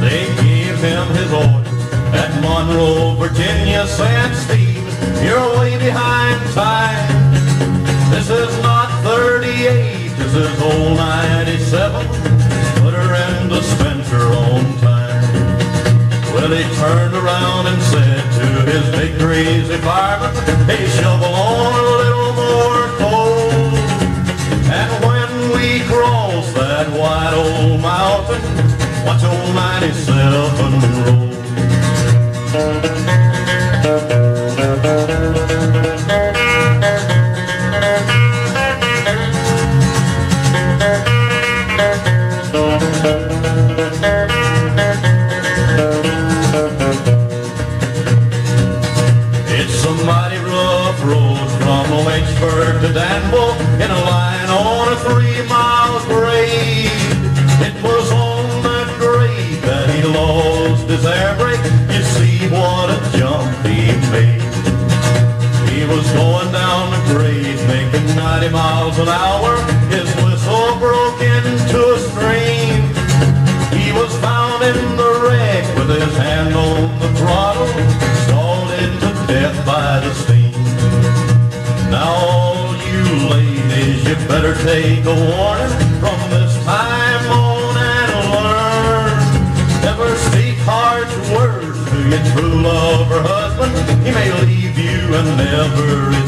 They gave him his order at Monroe, Virginia, San Steve, you're way behind time. This is not 38, this is old 97. Put her in the Spencer on time. Well, he turned around and said cross that White Oak Mountain, watch old 97 roll. It's a mighty rough road from Lynchburg to Danville he made. He was going down the grade, making 90 miles an hour. His whistle broke into a scream. He was found in the wreck with his hand on the throttle, stalled into death by the steam. Now all you ladies, you better take a warning from this time on and learn. Never speak harsh words to your true love or husband he may leave you and never